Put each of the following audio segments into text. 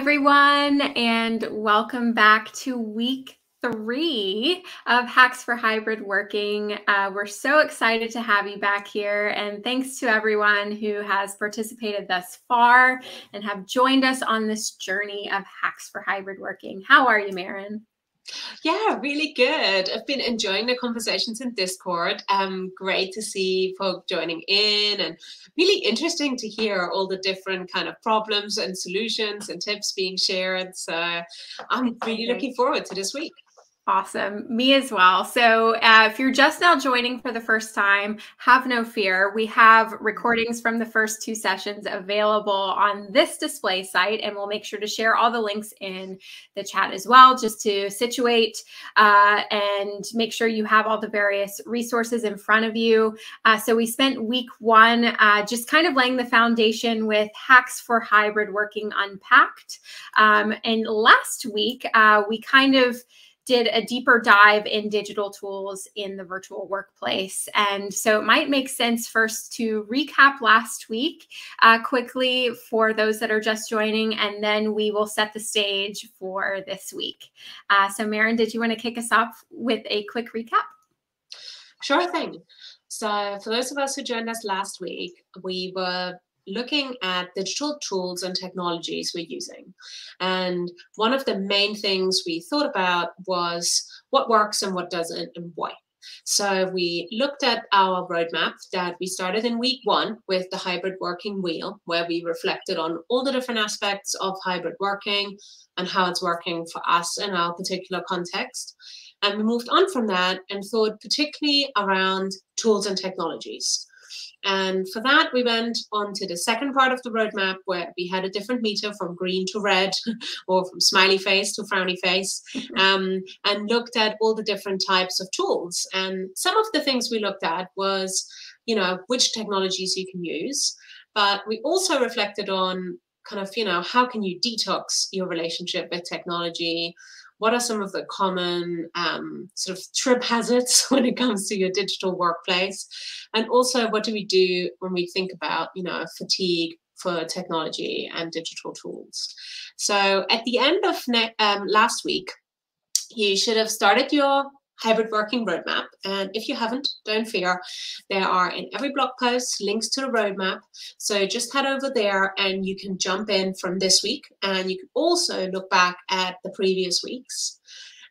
Everyone, and welcome back to week three of Hacks for Hybrid Working. Uh, we're so excited to have you back here, and thanks to everyone who has participated thus far and have joined us on this journey of Hacks for Hybrid Working. How are you, Maren? Yeah, really good. I've been enjoying the conversations in Discord. Um, great to see folk joining in and really interesting to hear all the different kind of problems and solutions and tips being shared. So I'm really looking forward to this week. Awesome. Me as well. So, uh, if you're just now joining for the first time, have no fear. We have recordings from the first two sessions available on this display site, and we'll make sure to share all the links in the chat as well, just to situate uh, and make sure you have all the various resources in front of you. Uh, so, we spent week one uh, just kind of laying the foundation with hacks for hybrid working unpacked. Um, and last week, uh, we kind of did a deeper dive in digital tools in the virtual workplace. And so it might make sense first to recap last week uh, quickly for those that are just joining, and then we will set the stage for this week. Uh, so, Maren, did you want to kick us off with a quick recap? Sure thing. So, for those of us who joined us last week, we were looking at digital tools and technologies we're using. And one of the main things we thought about was what works and what doesn't and why. So we looked at our roadmap that we started in week one with the hybrid working wheel, where we reflected on all the different aspects of hybrid working and how it's working for us in our particular context. And we moved on from that and thought particularly around tools and technologies. And for that, we went on to the second part of the roadmap where we had a different meter from green to red or from smiley face to frowny face um, and looked at all the different types of tools. And some of the things we looked at was, you know, which technologies you can use. But we also reflected on kind of, you know, how can you detox your relationship with technology? What are some of the common um, sort of trip hazards when it comes to your digital workplace? And also what do we do when we think about you know fatigue for technology and digital tools? So at the end of um, last week you should have started your hybrid working roadmap. And if you haven't, don't fear. There are in every blog post links to the roadmap. So just head over there and you can jump in from this week. And you can also look back at the previous weeks.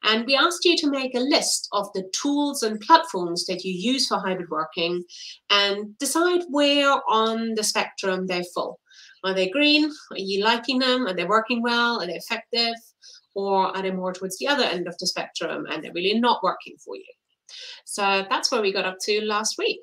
And we asked you to make a list of the tools and platforms that you use for hybrid working and decide where on the spectrum they fall. Are they green? Are you liking them? Are they working well? Are they effective? Or are they more towards the other end of the spectrum and they're really not working for you? So that's where we got up to last week.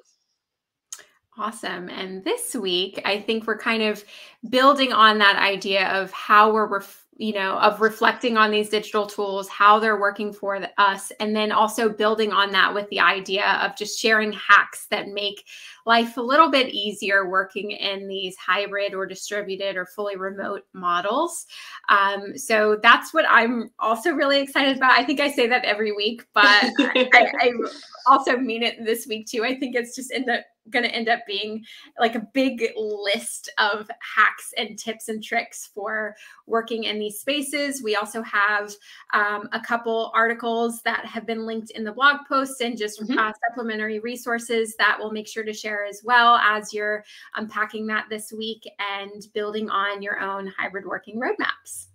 Awesome. And this week, I think we're kind of building on that idea of how we're ref- you know of reflecting on these digital tools how they're working for the, us and then also building on that with the idea of just sharing hacks that make life a little bit easier working in these hybrid or distributed or fully remote models. Um, so that's what i'm also really excited about. I think i say that every week but I, I, also mean it this week too. I think it's just in the going to end up being like a big list of hacks and tips and tricks for working in these spaces. We also have um, a couple articles that have been linked in the blog posts and just mm-hmm. uh, supplementary resources that we'll make sure to share as well as you're unpacking that this week and building on your own hybrid working roadmaps.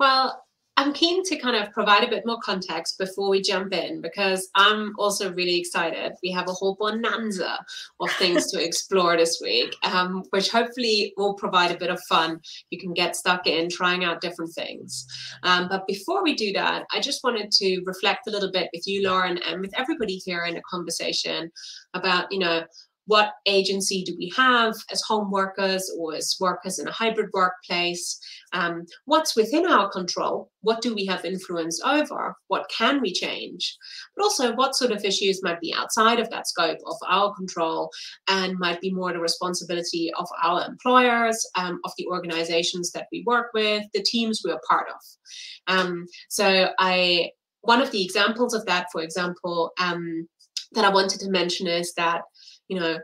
Well, I'm keen to kind of provide a bit more context before we jump in because I'm also really excited. We have a whole bonanza of things to explore this week, um, which hopefully will provide a bit of fun. You can get stuck in trying out different things. Um, but before we do that, I just wanted to reflect a little bit with you, Lauren, and with everybody here in a conversation about, you know, what agency do we have as home workers or as workers in a hybrid workplace? Um, what's within our control? What do we have influence over? What can we change? But also, what sort of issues might be outside of that scope of our control and might be more the responsibility of our employers, um, of the organizations that we work with, the teams we are part of. Um, so, I one of the examples of that, for example, um, that I wanted to mention is that you know,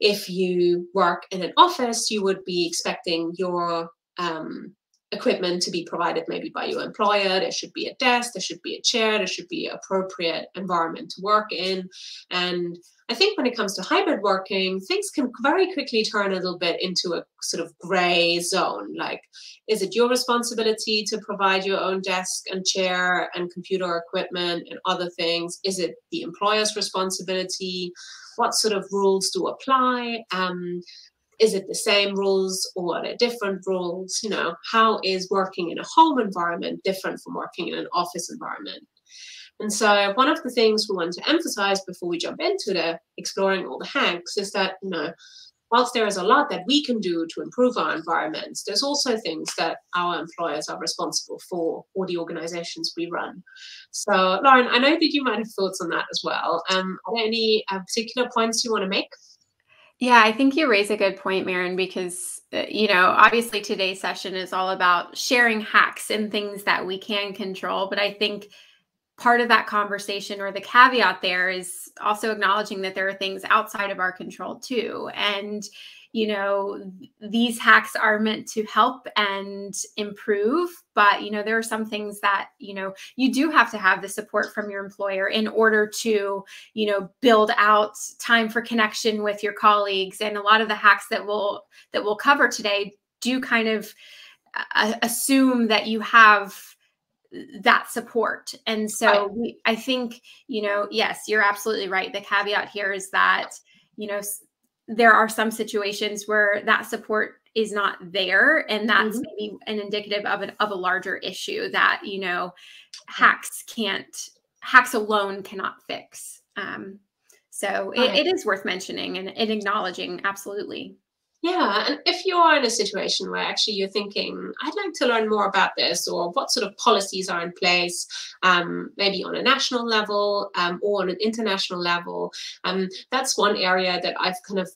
if you work in an office, you would be expecting your um, equipment to be provided maybe by your employer. There should be a desk, there should be a chair, there should be appropriate environment to work in. And I think when it comes to hybrid working, things can very quickly turn a little bit into a sort of gray zone. Like, is it your responsibility to provide your own desk and chair and computer equipment and other things? Is it the employer's responsibility? What sort of rules do apply? Um, is it the same rules or are there different rules? You know, how is working in a home environment different from working in an office environment? And so one of the things we want to emphasize before we jump into the exploring all the hacks is that, you know, whilst there is a lot that we can do to improve our environments, there's also things that our employers are responsible for or the organizations we run. So, Lauren, I know that you might have thoughts on that as well. Um, are there any uh, particular points you want to make? Yeah, I think you raise a good point, Maren, because, uh, you know, obviously today's session is all about sharing hacks and things that we can control. But I think part of that conversation or the caveat there is also acknowledging that there are things outside of our control too. And, you know these hacks are meant to help and improve but you know there are some things that you know you do have to have the support from your employer in order to you know build out time for connection with your colleagues and a lot of the hacks that we'll that we'll cover today do kind of uh, assume that you have that support. And so right. we, i think you know yes you're absolutely right. The caveat here is that you know there are some situations where that support is not there and that's mm-hmm. maybe an indicative of an of a larger issue that you know hacks can't hacks alone cannot fix. Um, so it, it is worth mentioning and, and acknowledging absolutely yeah, and if you are in a situation where actually you're thinking, I'd like to learn more about this, or what sort of policies are in place, um, maybe on a national level um, or on an international level, um, that's one area that I've kind of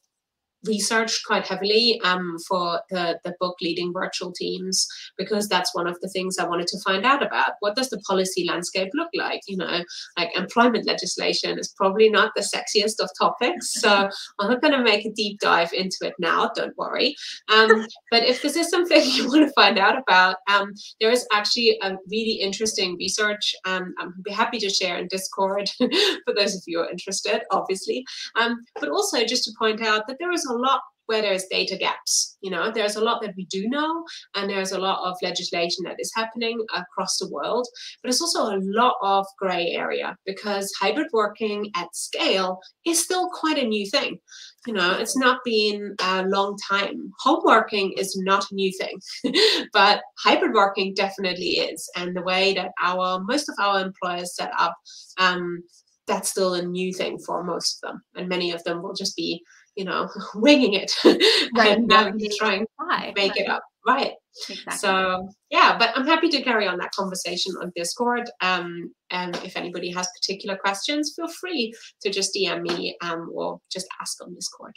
researched quite heavily um, for the, the book Leading Virtual Teams because that's one of the things I wanted to find out about. What does the policy landscape look like? You know, like employment legislation is probably not the sexiest of topics. So I'm not going to make a deep dive into it now, don't worry. Um, but if this is something you want to find out about, um, there is actually a really interesting research um, I'm be happy to share in Discord for those of you who are interested, obviously. Um, but also just to point out that there is a lot where there's data gaps. You know, there's a lot that we do know, and there's a lot of legislation that is happening across the world. But it's also a lot of gray area because hybrid working at scale is still quite a new thing. You know, it's not been a long time. Home working is not a new thing, but hybrid working definitely is. And the way that our most of our employers set up, um, that's still a new thing for most of them. And many of them will just be you know, winging it right. and um, trying to make right. it up. Right. Exactly. So yeah, but I'm happy to carry on that conversation on Discord. Um, and if anybody has particular questions, feel free to just DM me um, or just ask on Discord.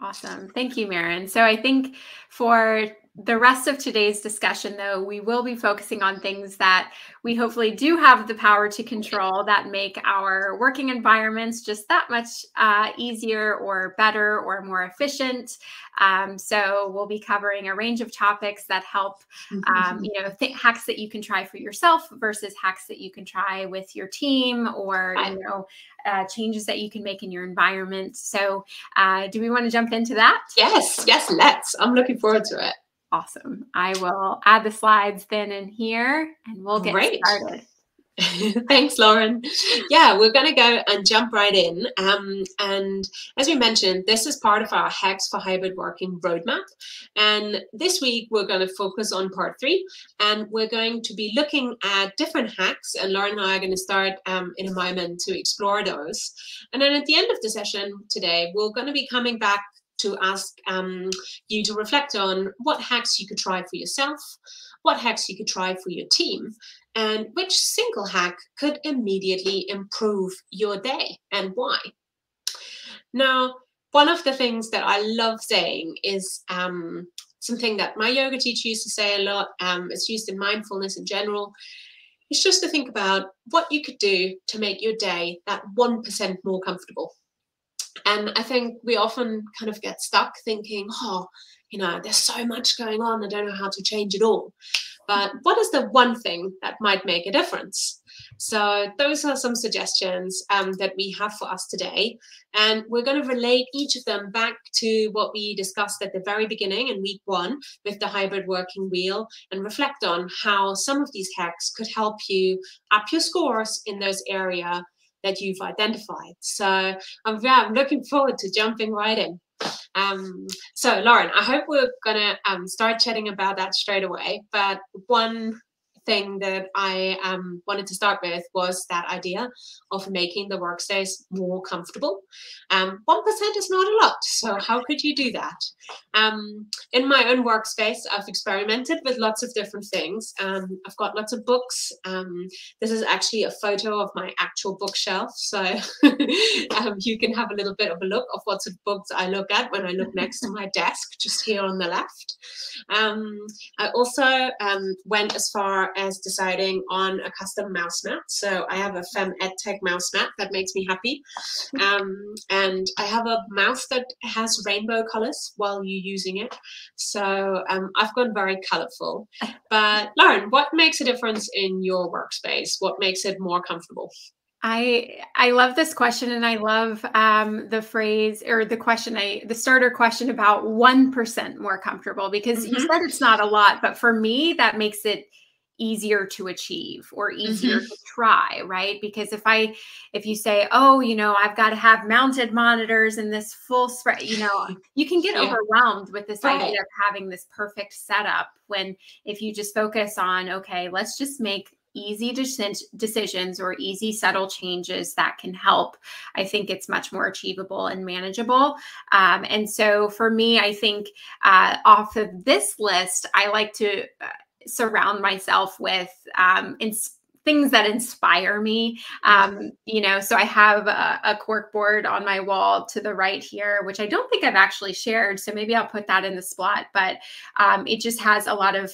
Awesome. Thank you, Maren. So I think for the rest of today's discussion, though, we will be focusing on things that we hopefully do have the power to control that make our working environments just that much uh, easier or better or more efficient. Um, so we'll be covering a range of topics that help, um, you know, th- hacks that you can try for yourself versus hacks that you can try with your team or, you know, uh, changes that you can make in your environment. So, uh, do we want to jump into that? Yes, yes, let's. I'm looking forward to it. Awesome. I will add the slides then in here and we'll get Great. started. Thanks, Lauren. Yeah, we're going to go and jump right in. Um, and as we mentioned, this is part of our Hacks for Hybrid Working roadmap. And this week, we're going to focus on part three. And we're going to be looking at different hacks. And Lauren and I are going to start um, in a moment to explore those. And then at the end of the session today, we're going to be coming back to ask um, you to reflect on what hacks you could try for yourself, what hacks you could try for your team, and which single hack could immediately improve your day and why. Now, one of the things that I love saying is um, something that my yoga teacher used to say a lot. Um, it's used in mindfulness in general. It's just to think about what you could do to make your day that 1% more comfortable. And I think we often kind of get stuck thinking, oh, you know, there's so much going on, I don't know how to change it all. but what is the one thing that might make a difference? So those are some suggestions um, that we have for us today. And we're going to relate each of them back to what we discussed at the very beginning in week one with the hybrid working wheel and reflect on how some of these hacks could help you up your scores in those areas that you've identified. So I'm, yeah, I'm looking forward to jumping right in. Um, so Lauren, I hope we're gonna um, start chatting about that straight away. But one thing that I um, wanted to start with was that idea of making the workspace more comfortable. Um, 1% is not a lot, so how could you do that? Um, in my own workspace, I've experimented with lots of different things. Um, I've got lots of books. Um, this is actually a photo of my actual bookshelf, so um, you can have a little bit of a look of what sort of books I look at when I look next to my desk, just here on the left. I also went as far as deciding on a custom mouse mat. So I have a Fem EdTech mouse mat that makes me happy. Um, and I have a mouse that has rainbow colors while you're using it. So um, I've gone very colorful. But Lauren, what makes a difference in your workspace? What makes it more comfortable? I I love this question, and I love um, the phrase or the question. I the starter question about one percent more comfortable because mm-hmm. you said it's not a lot, but for me that makes it easier to achieve or easier mm-hmm. to try right because if i if you say oh you know i've got to have mounted monitors and this full spread you know you can get yeah. overwhelmed with this right. idea of having this perfect setup when if you just focus on okay let's just make easy decisions or easy subtle changes that can help i think it's much more achievable and manageable um, and so for me i think uh, off of this list i like to uh, surround myself with um, things that inspire me. Um, you know, so I have a, a cork board on my wall to the right here, which I don't think I've actually shared. So maybe I'll put that in the spot. But um, it just has a lot of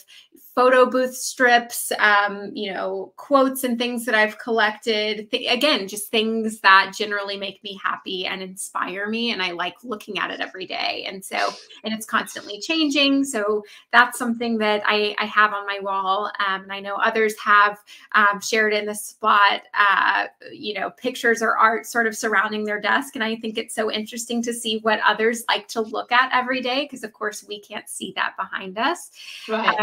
photo booth strips, um, you know, quotes and things that I've collected. Th- again, just things that generally make me happy and inspire me. And I like looking at it every day. And so, and it's constantly changing. So that's something that I, I have on my wall. Um, and I know others have um, shared in the spot, uh, you know, pictures or art sort of surrounding their desk. And I think it's so interesting to see what others like to look at every day. Because, of course, we can't see that behind us. Right.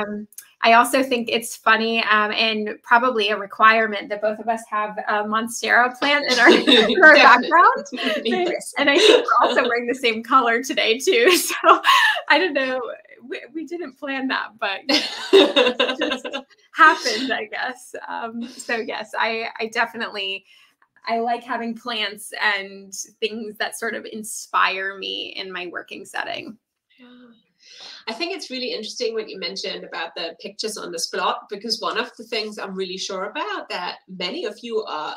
I also think it's funny um, and probably a requirement that both of us have a Monstera plant in our, in our background. and I think we're also wearing the same color today too. So I don't know. We, we didn't plan that, but it just happened, I guess. Um, so yes, I, I definitely I like having plants and things that sort of inspire me in my working setting. Yeah. I think it's really interesting what you mentioned about the pictures on the spot because one of the things I'm really sure about that many of you are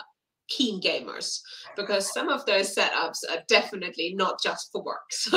keen gamers because some of those setups are definitely not just for work. So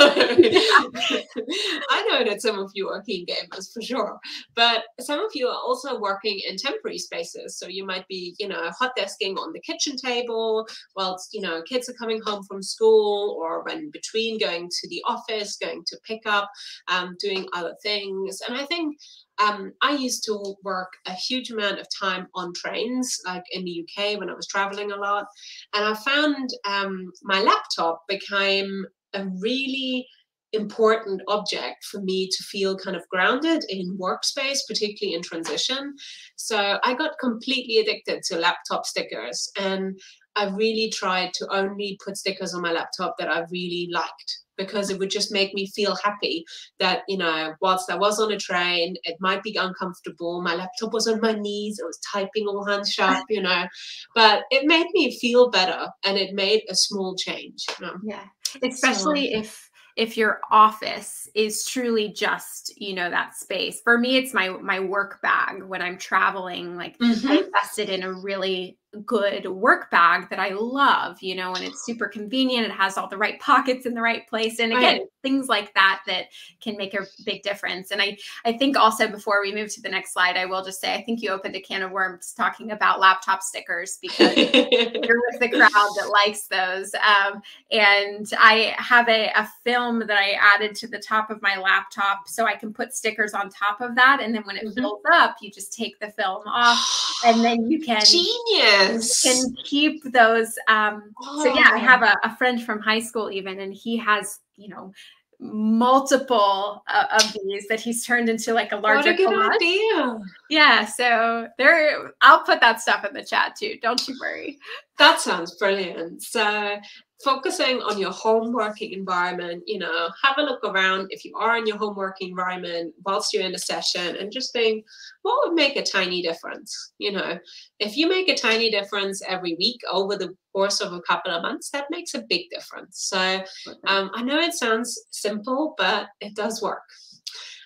I know that some of you are keen gamers for sure, but some of you are also working in temporary spaces. So you might be, you know, hot desking on the kitchen table whilst, you know, kids are coming home from school or when between going to the office, going to pick up, um, doing other things. And I think um, I used to work a huge amount of time on trains, like in the UK when I was traveling a lot. And I found um, my laptop became a really important object for me to feel kind of grounded in workspace, particularly in transition. So I got completely addicted to laptop stickers. And I really tried to only put stickers on my laptop that I really liked because it would just make me feel happy that, you know, whilst I was on a train, it might be uncomfortable. My laptop was on my knees, I was typing all hands sharp, you know, but it made me feel better and it made a small change. You know? Yeah. Especially so, if if your office is truly just you know that space for me it's my my work bag when i'm traveling like mm-hmm. i invested in a really good work bag that I love, you know, and it's super convenient. It has all the right pockets in the right place. And again, right. things like that that can make a big difference. And I I think also before we move to the next slide, I will just say I think you opened a can of worms talking about laptop stickers because you're with the crowd that likes those. Um, and I have a, a film that I added to the top of my laptop so I can put stickers on top of that. And then when it mm-hmm. fills up, you just take the film off and then you can genius can keep those. Um, oh. So yeah, I have a, a friend from high school even, and he has you know multiple uh, of these that he's turned into like a larger what a good collage. idea. Yeah, so there I'll put that stuff in the chat too. Don't you worry. That sounds brilliant. So focusing on your home working environment, you know, have a look around if you are in your home working environment whilst you're in a session and just think, what would make a tiny difference? You know, if you make a tiny difference every week over the course of a couple of months, that makes a big difference. So um, I know it sounds simple, but it does work.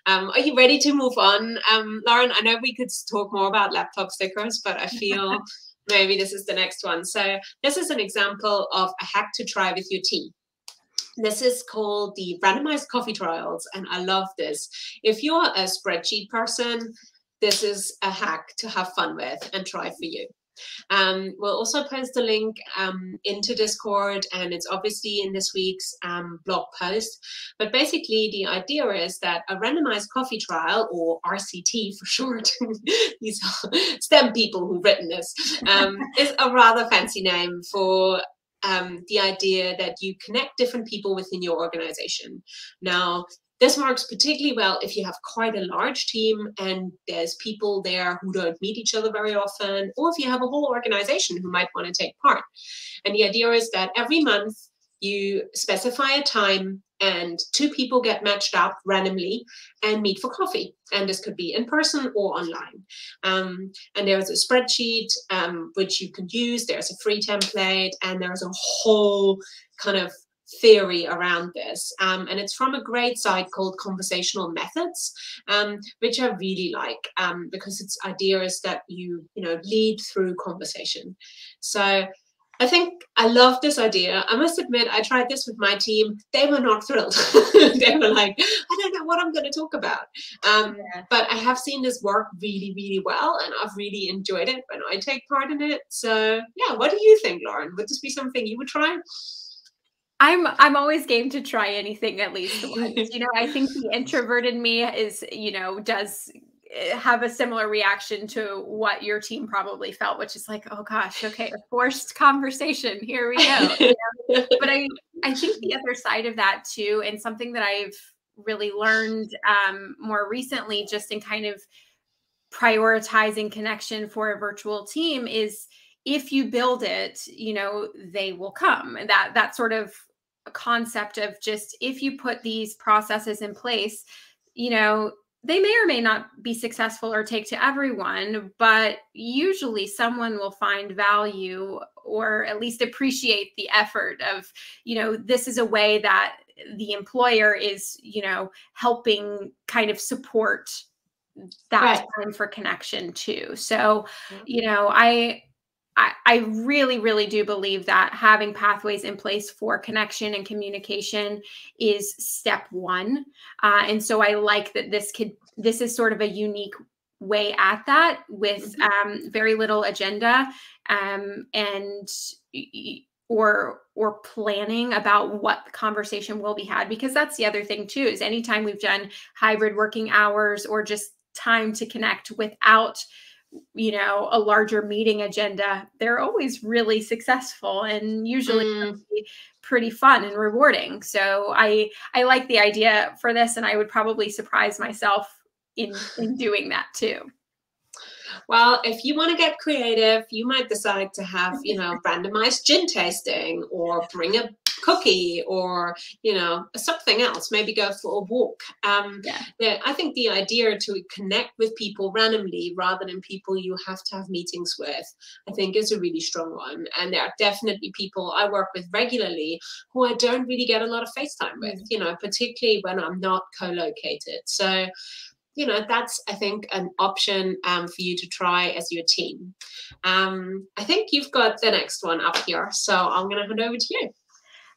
Um, are you ready to move on? Um, Lauren, I know we could talk more about laptop stickers, but I feel maybe this is the next one. So this is an example of a hack to try with your team. This is called the randomized coffee trials, and I love this. If you're a spreadsheet person, this is a hack to have fun with and try for you. Um, we'll also post the link um, into Discord, and it's obviously in this week's um, blog post. But basically, the idea is that a randomized coffee trial, or RCT for short, these STEM people who've written this, um, is a rather fancy name for um, the idea that you connect different people within your organization. Now, this works particularly well if you have quite a large team and there's people there who don't meet each other very often, or if you have a whole organization who might want to take part. And the idea is that every month you specify a time and two people get matched up randomly and meet for coffee. And this could be in person or online. Um, and there's a spreadsheet um, which you can use. There's a free template, and there's a whole kind of theory around this. Um, and it's from a great site called Conversational Methods, um, which I really like um, because its idea is that you, you know, lead through conversation. So I think I love this idea. I must admit, I tried this with my team. They were not thrilled. they were like, I don't know what I'm going to talk about. Um, yeah. But I have seen this work really, really well, and I've really enjoyed it when I take part in it. So, yeah, what do you think, Lauren? Would this be something you would try? I'm I'm always game to try anything at least once. you know, I think the introverted me is, you know, does eh, have a similar reaction to what your team probably felt, which is like, oh gosh, okay, a forced conversation. Here we go. You know? but I I think the other side of that too, and something that I've really learned um, more recently, just in kind of prioritizing connection for a virtual team, is if you build it you know they will come. And that that sort of concept of just if you put these processes in place you know they may or may not be successful or take to everyone but usually someone will find value or at least appreciate the effort of you know this is a way that the employer is you know helping kind of support that right. time for connection too. So you know i I, I really, really do believe that having pathways in place for connection and communication is step one. Uh, and so I like that this could, this is sort of a unique way at that with mm-hmm. um, very little agenda um, and or or planning about what conversation will be had because that's the other thing too is anytime we've done hybrid working hours or just time to connect without you know a larger meeting agenda they're always really successful and usually mm. pretty fun and rewarding so i i like the idea for this and i would probably surprise myself in in doing that too well, if you want to get creative, you might decide to have, you know, randomized gin tasting or bring a cookie or you know something else maybe go for a walk um yeah. i think the idea to connect with people randomly rather than people you have to have meetings with i think is a really strong one and there are definitely people i work with regularly who i don't really get a lot of facetime with mm. you know particularly when i'm not co-located so you know, that's, I think, an option um, for you to try as your team. Um, I think you've got the next one up here. So I'm going to hand over to you.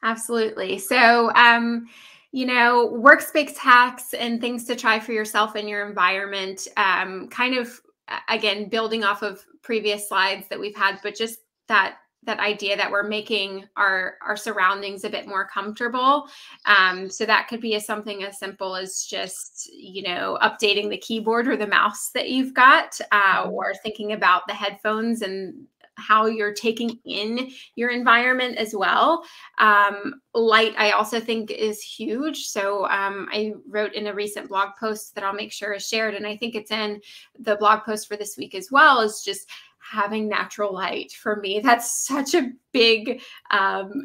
Absolutely. So, um, you know, workspace hacks and things to try for yourself in your environment, um, kind of, again, building off of previous slides that we've had, but just that that idea that we're making our our surroundings a bit more comfortable um, so that could be as something as simple as just you know updating the keyboard or the mouse that you've got uh, mm-hmm. or thinking about the headphones and how you're taking in your environment as well. Um, light, I also think, is huge. So um, I wrote in a recent blog post that I'll make sure is shared, and I think it's in the blog post for this week as well. Is just having natural light for me that's such a big um,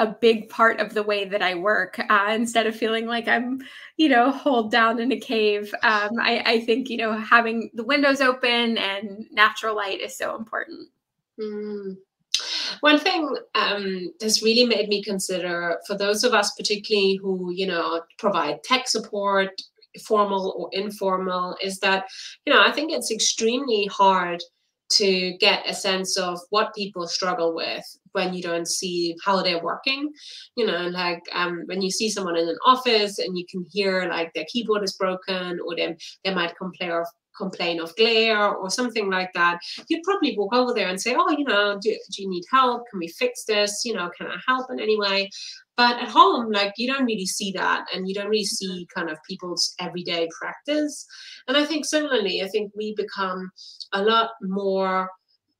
a big part of the way that I work. Uh, instead of feeling like I'm, you know, holed down in a cave, um, I, I, think you know having the windows open and natural light is so important. Mm. One thing um, has really made me consider, for those of us particularly who you know provide tech support, formal or informal, is that you know I think it's extremely hard to get a sense of what people struggle with when you don't see how they're working you know like um, when you see someone in an office and you can hear like their keyboard is broken or they, they might complain of complain of glare or something like that you'd probably walk over there and say oh you know do, do you need help? Can we fix this? You know can i help in any way? But at home, like you don't really see that and you don't really mm-hmm. see kind of people's everyday practice. And I think similarly, I think we become a lot more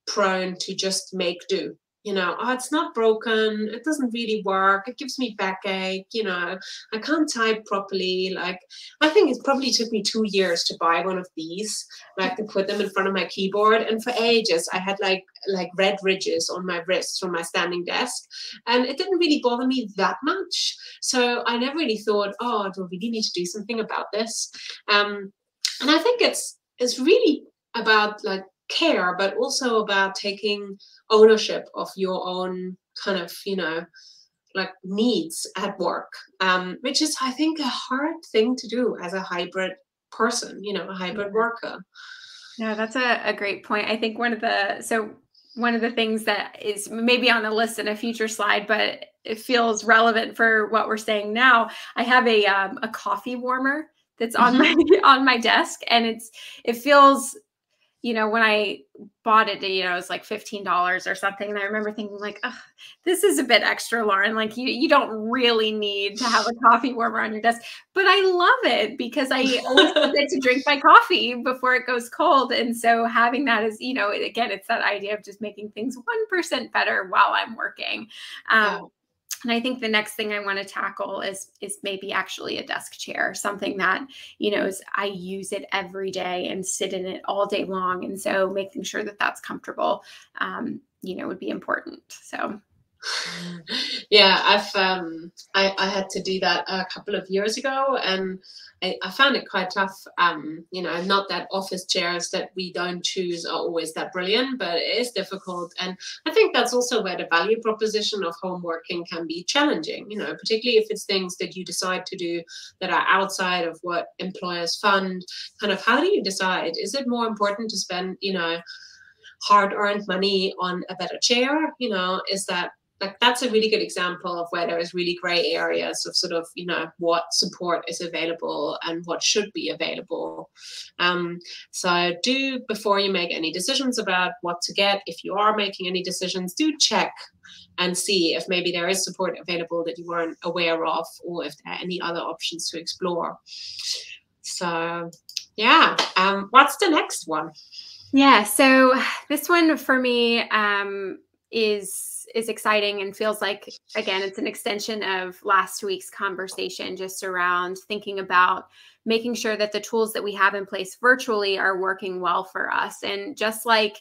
prone to just make do you know, oh, it's not broken, it doesn't really work, it gives me backache, you know, I can't type properly. Like, I think it probably took me two years to buy one of these, like to put them in front of my keyboard. And for ages, I had like like red ridges on my wrists from my standing desk, and it didn't really bother me that much. So I never really thought, oh, do I really need to do something about this? Um, and I think it's it's really about like care, but also about taking ownership of your own kind of, you know, like needs at work, um, which is, I think, a hard thing to do as a hybrid person, you know, a hybrid worker. No, that's a, a great point. I think one of the, so one of the things that is maybe on a list in a future slide, but it feels relevant for what we're saying now. I have a um, a coffee warmer that's on mm-hmm. my on my desk, and it's it feels you know, when I bought it, you know, it was like $15 or something. And I remember thinking like, oh, this is a bit extra, Lauren. Like you, you don't really need to have a coffee warmer on your desk, but I love it because I always get to drink my coffee before it goes cold. And so having that is, you know, again, it's that idea of just making things 1% better while I'm working. Um, and i think the next thing i want to tackle is is maybe actually a desk chair something that you know is i use it every day and sit in it all day long. And so making sure that that's comfortable um, you know would be important. So yeah i've um I, I had to do that a couple of years ago and I, I found it quite tough. Um you know not that office chairs that we don't choose are always that brilliant but it is difficult and i think that's also where the value proposition of home working can be challenging you know particularly if it's things that you decide to do that are outside of what employers fund. Kind of how do you decide? Is it more important to spend you know hard earned money on a better chair? You know is that like that's a really good example of where there is really gray areas of sort of you know what support is available and what should be available. Um, so do before you make any decisions about what to get if you are making any decisions do check and see if maybe there is support available that you weren't aware of or if there are any other options to explore. So yeah um, what's the next one? Yeah so this one for me um, is is exciting and feels like again it's an extension of last week's conversation just around thinking about making sure that the tools that we have in place virtually are working well for us. And just like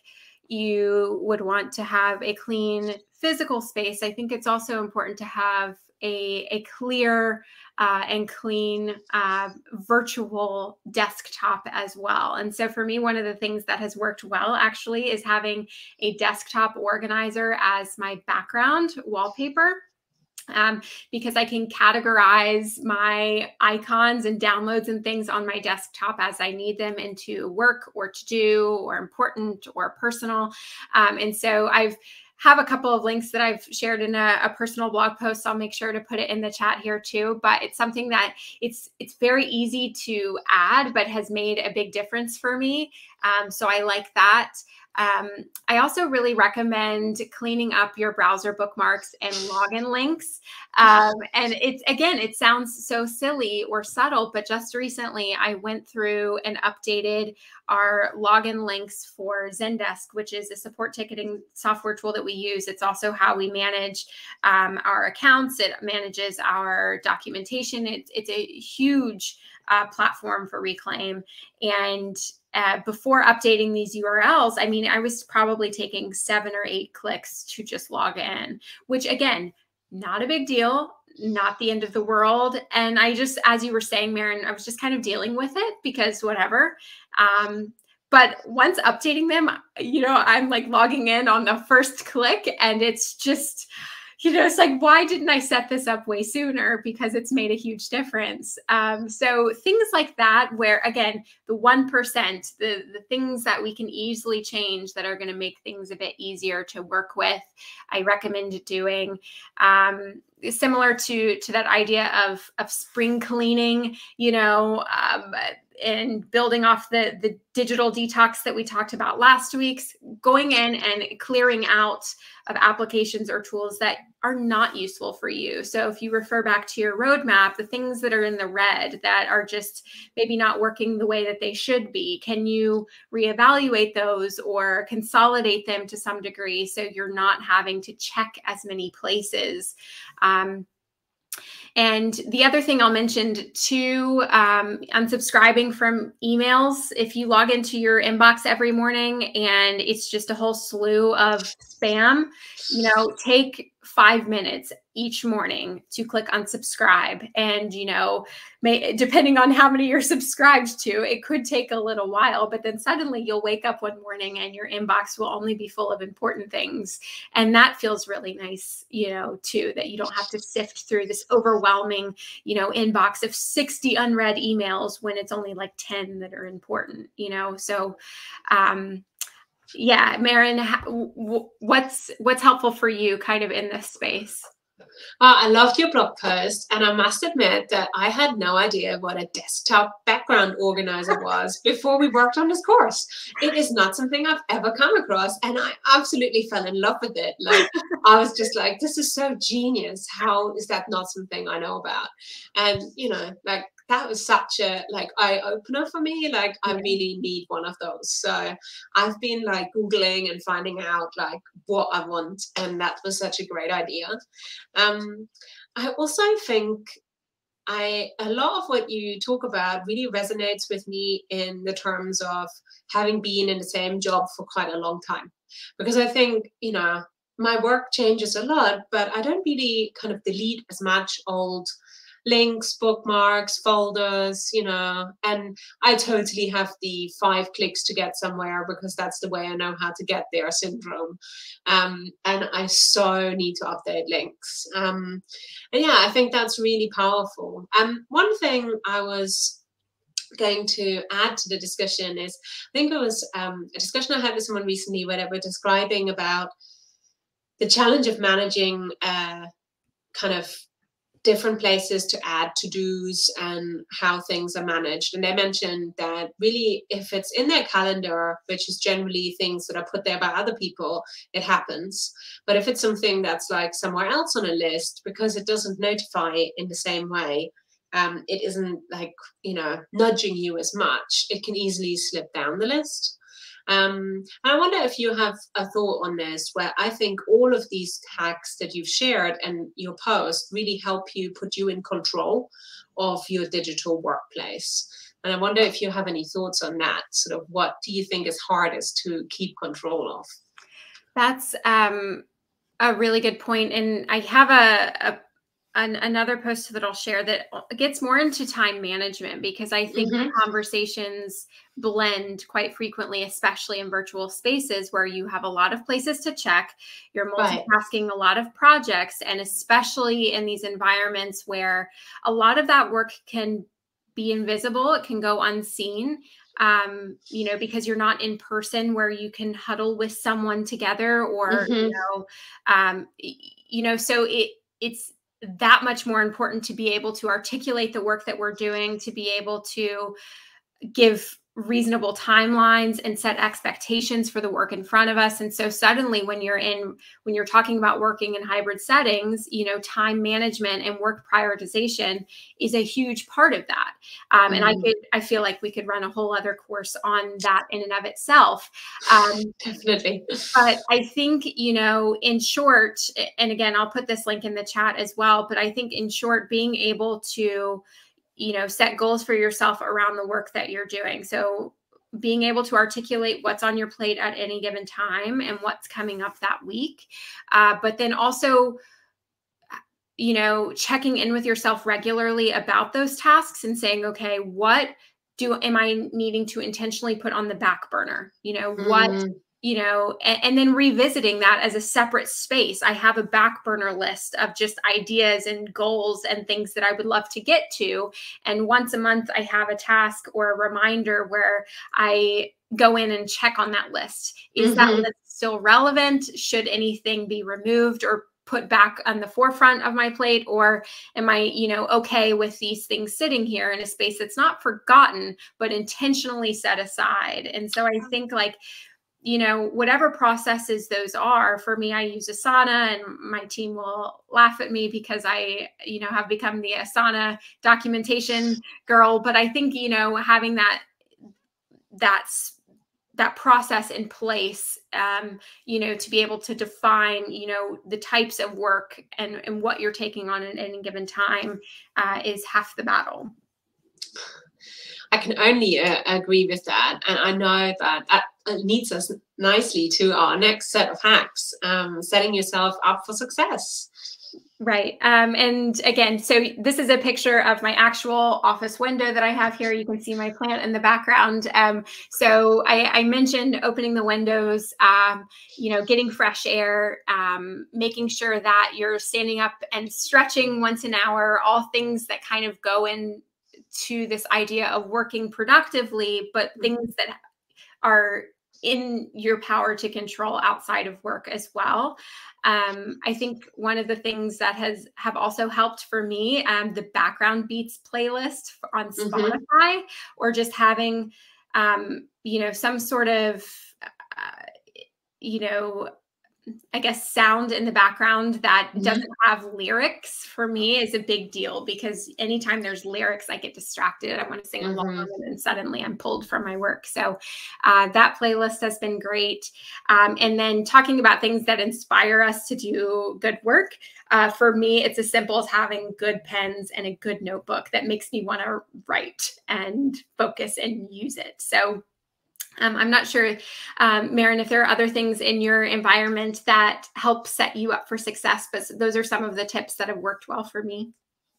you would want to have a clean physical space i think it's also important to have a, a clear uh, and clean uh, virtual desktop as well. And so for me, one of the things that has worked well actually is having a desktop organizer as my background wallpaper. um, because I can categorize my icons and downloads and things on my desktop as I need them into work or to do or important or personal. Um, and so I've have a couple of links that I've shared in a, a, personal blog post. I'll make sure to put it in the chat here too. But it's something that it's it's very easy to add, but has made a big difference for me. Um, so I like that. Um, I also really recommend cleaning up your browser bookmarks and login links. Um, and it's again, it sounds so silly or subtle, but just recently I went through and updated our login links for Zendesk, which is a support ticketing software tool that we use. It's also how we manage um, our accounts. It manages our documentation. It's it's a huge uh, platform for Reclaim, and uh, before updating these URLs, I mean, I was probably taking seven or eight clicks to just log in, which again, not a big deal, not the end of the world. And I just, as you were saying, Maren, I was just kind of dealing with it because whatever. Um, but once updating them, you know, I'm like logging in on the first click and it's just, you know, it's like, why didn't I set this up way sooner? Because it's made a huge difference. Um, so things like that, where again, the 1%, the, the things that we can easily change that are going to make things a bit easier to work with, I recommend doing. Um, similar to to that idea of of spring cleaning, you know, um, and building off the the digital detox that we talked about last week's going in and clearing out of applications or tools that are not useful for you. So if you refer back to your roadmap the things that are in the red that are just maybe not working the way that they should be can you reevaluate those or consolidate them to some degree so you're not having to check as many places? Um, and the other thing I'll mention too, um, unsubscribing from emails. If you log into your inbox every morning and it's just a whole slew of spam, you know, take five minutes each morning to click unsubscribe and you know may, depending on how many you're subscribed to it could take a little while but then suddenly you'll wake up one morning and your inbox will only be full of important things. And that feels really nice you know too that you don't have to sift through this overwhelming you know inbox of 60 unread emails when it's only like 10 that are important you know? So um yeah Maren what's what's helpful for you kind of in this space uh, I loved your blog post, and I must admit that I had no idea what a desktop background organizer was before we worked on this course. It is not something I've ever come across, and I absolutely fell in love with it. Like I was just like, "This is so genius! How is that not something I know about?" And you know, like that was such a like eye opener for me. Like I really need one of those. So I've been like googling and finding out like what I want, and that was such a great idea. Um, I also think I a lot of what you talk about really resonates with me in the terms of having been in the same job for quite a long time, because I think you know my work changes a lot, but I don't really kind of delete as much old links, bookmarks, folders, you know, and I totally have the five clicks to get somewhere because that's the way I know how to get there syndrome. Um, and I so need to update links. Um, and yeah, I think that's really powerful. Um, one thing I was going to add to the discussion is I think it was um, a discussion I had with someone recently where they were describing about the challenge of managing uh, kind of different places to add to dos and how things are managed. And they mentioned that really, if it's in their calendar, which is generally things that are put there by other people, it happens. But if it's something that's like somewhere else on a list, because it doesn't notify in the same way, um, it isn't like, you know, nudging you as much, it can easily slip down the list. Um, I wonder if you have a thought on this, where I think all of these hacks that you've shared and your post really help you put you in control of your digital workplace. And I wonder if you have any thoughts on that. Sort of what do you think is hardest to keep control of? That's um, a really good point. And I have a, a an, another post that I'll share that gets more into time management because I think mm-hmm. conversations blend quite frequently, especially in virtual spaces where you have a lot of places to check, you're multitasking right. a lot of projects, and especially in these environments where a lot of that work can be invisible, it can go unseen. Um, you know, because you're not in person where you can huddle with someone together or, mm-hmm. you know, um, you know, so it it's that much more important to be able to articulate the work that we're doing, to be able to give reasonable timelines and set expectations for the work in front of us. And so suddenly when you're in when you're talking about working in hybrid settings you know time management and work prioritization is a huge part of that. Um, and i mm-hmm. could i feel like we could run a whole other course on that in and of itself. Um, definitely. but i think you know in short and again i'll put this link in the chat as well but i think in short being able to you know set goals for yourself around the work that you're doing so being able to articulate what's on your plate at any given time and what's coming up that week uh, but then also you know checking in with yourself regularly about those tasks and saying okay what do am i needing to intentionally put on the back burner you know mm-hmm. what you know, and, and, then revisiting that as a separate space. I have a back burner list of just ideas and goals and things that I would love to get to. And once a month, I have a task or a reminder where I go in and check on that list. Is mm-hmm. that list still relevant? Should anything be removed or put back on the forefront of my plate or am i you know okay with these things sitting here in a space that's not forgotten but intentionally set aside and so i think like you know, whatever processes those are, for me, I use Asana and my team will laugh at me because I, you know, have become the Asana documentation girl. But I think, you know, having that, that's, that process in place um, you know to be able to define you know the types of work and and what you're taking on at any given time uh, is half the battle I can only uh, agree with that. And I know that that leads us nicely to our next set of hacks um, setting yourself up for success. Right. Um, and again, so this is a picture of my actual office window that I have here. You can see my plant in the background. Um, so I, I, mentioned opening the windows, um, you know, getting fresh air, um, making sure that you're standing up and stretching once an hour, all things that kind of go in to this idea of working productively, but mm-hmm. things that are in your power to control outside of work as well. Um, I think one of the things that has have also helped for me, um, the background beats playlist on mm-hmm. Spotify, mm-hmm. or just having, um, you know, some sort of, uh, you know, I guess sound in the background that mm-hmm. doesn't have lyrics for me is a big deal because anytime there's lyrics, I get distracted. I want to sing mm-hmm. along and then suddenly I'm pulled from my work. So uh, that playlist has been great. Um, and then talking about things that inspire us to do good work. Uh, for me, it's as simple as having good pens and a good notebook that makes me want to write and focus and use it. So um, I'm not sure, um, Maren, if there are other things in your environment that help set you up for success, but those are some of the tips that have worked well for me.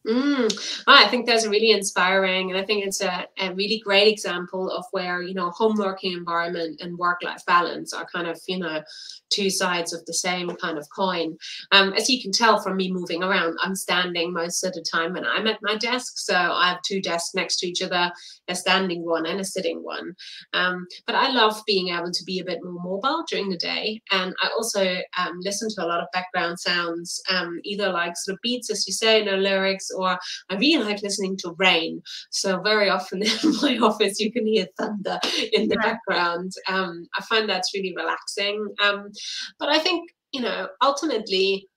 Mm. I think that's really inspiring, and I think it's a, a really great example of where you know home working environment and work life balance are kind of you know two sides of the same kind of coin. Um, as you can tell from me moving around, I'm standing most of the time when I'm at my desk. So I have two desks next to each other, a standing one and a sitting one. Um, but I love being able to be a bit more mobile during the day, and I also um, listen to a lot of background sounds, um, either like sort of beats, as you say, no lyrics or I really like listening to rain. So very often in my office, you can hear thunder in the background. Um, I find that's really relaxing. Um, but I think, you know, ultimately,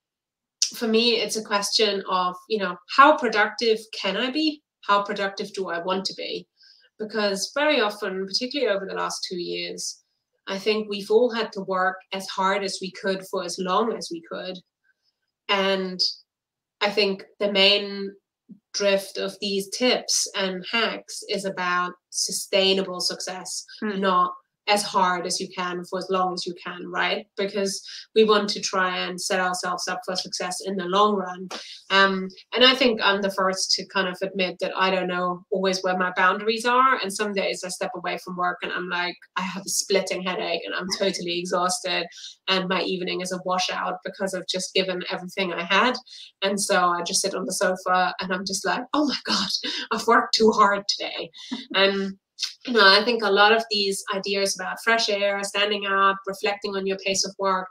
for me, it's a question of, you know, how productive can I be? How productive do I want to be? Because very often, particularly over the last two years, I think we've all had to work as hard as we could for as long as we could. And I think the main drift of these tips and hacks is about sustainable success, mm. not as hard as you can for as long as you can, right? Because we want to try and set ourselves up for success in the long run. Um, and I think I'm the first to kind of admit that I don't know always where my boundaries are. And some days I step away from work and I'm like, I have a splitting headache and I'm totally exhausted. And my evening is a washout because I've just given everything I had. And so I just sit on the sofa and I'm just like, oh my God, I've worked too hard today. And you know, I think a lot of these ideas about fresh air, standing up, reflecting on your pace of work,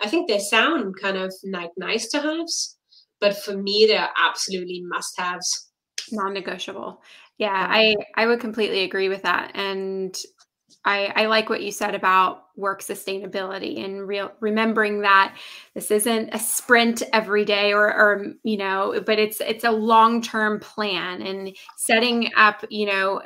I think they sound kind of like nice to haves, but for me, they're absolutely must haves. Non-negotiable. Yeah, I I would completely agree with that, and I I like what you said about work sustainability and real remembering that this isn't a sprint every day or or you know but it's it's a long-term plan and setting up you know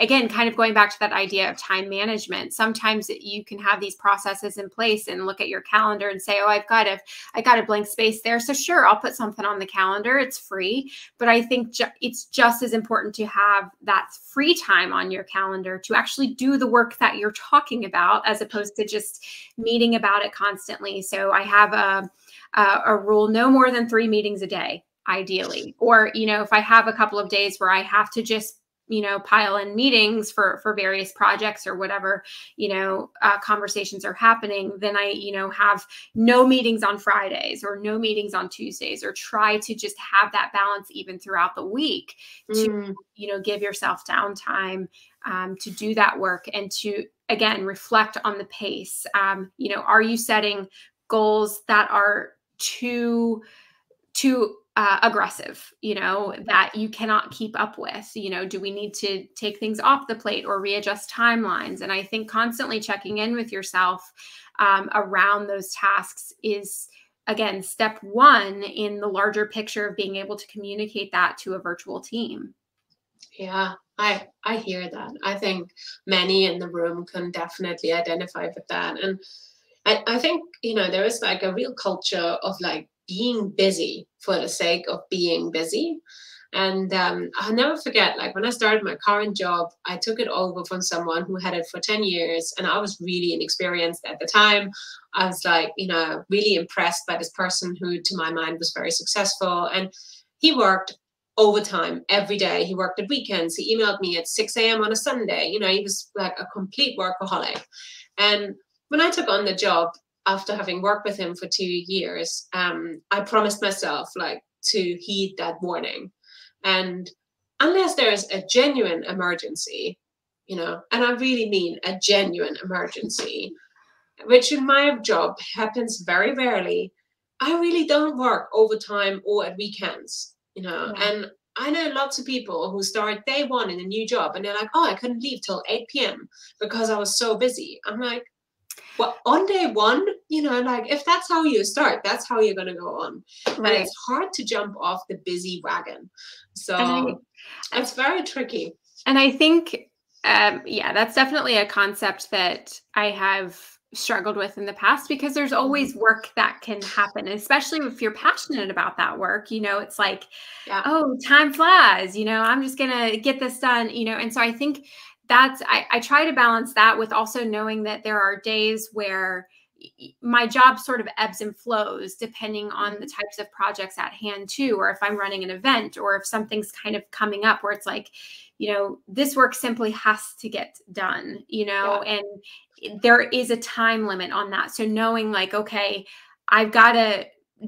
again kind of going back to that idea of time management. Sometimes you can have these processes in place and look at your calendar and say oh I've got a I got a blank space there. So sure I'll put something on the calendar. It's free but I think ju- it's just as important to have that free time on your calendar to actually do the work that you're talking about as opposed opposed to just meeting about it constantly. So I have a, a, a rule no more than three meetings a day, ideally. Or, you know, if I have a couple of days where I have to just you know pile in meetings for for various projects or whatever you know uh, conversations are happening then i you know have no meetings on fridays or no meetings on tuesdays or try to just have that balance even throughout the week to mm. you know give yourself downtime um, to do that work and to again reflect on the pace um, you know are you setting goals that are too too uh, aggressive you know that you cannot keep up with you know do we need to take things off the plate or readjust timelines and i think constantly checking in with yourself um, around those tasks is again step one in the larger picture of being able to communicate that to a virtual team yeah I I hear that. I think many in the room can definitely identify with that. And I, I think, you know, there is like a real culture of like being busy for the sake of being busy. And um, I'll never forget, like when I started my current job, I took it over from someone who had it for 10 years. And I was really inexperienced at the time. I was like, you know, really impressed by this person who, to my mind, was very successful. And he worked overtime every day. He worked at weekends. He emailed me at 6 a.m. on a Sunday. You know, he was like a complete workaholic. And when I took on the job after having worked with him for two years, um, I promised myself like to heed that warning. And unless there's a genuine emergency, you know, and I really mean a genuine emergency, which in my job happens very rarely, I really don't work overtime or at weekends you know yeah. and I know lots of people who start day one in a new job and they're like, oh, I couldn't leave till 8 p.m. because I was so busy. I'm like, well, on day one, you know, like if that's how you start, that's how you're going to go on. Right. And it's hard to jump off the busy wagon. So I, it's very tricky. And I think, um, yeah, that's definitely a concept that I have struggled with in the past because there's always mm-hmm. work that can happen especially if you're passionate about that work you know it's like yeah. oh time flies you know i'm just gonna get this done you know and so i think that's I, I try to balance that with also knowing that there are days where my job sort of ebbs and flows depending on the mm-hmm. types of projects at hand too or if i'm running an event or if something's kind of coming up where it's like you know this work simply has to get done you know yeah. and there is a time limit on that so knowing like okay i've got to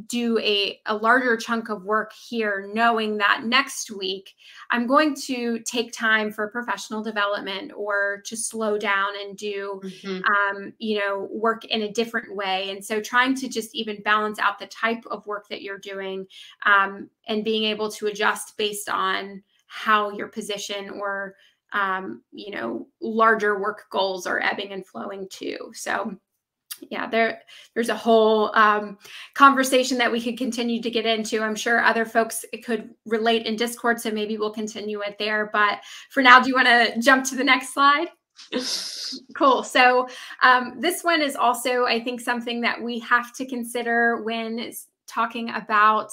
do a, a larger chunk of work here, knowing that next week I'm going to take time for professional development or to slow down and do, mm-hmm. um, you know, work in a different way. And so trying to just even balance out the type of work that you're doing um, and being able to adjust based on how your position or, um, you know, larger work goals are ebbing and flowing too. So, yeah there there's a whole um, conversation that we could continue to get into. I'm sure other folks could relate in discord so maybe we'll continue it there. But for now do you want to jump to the next slide? Cool. So um, this one is also i think something that we have to consider when talking about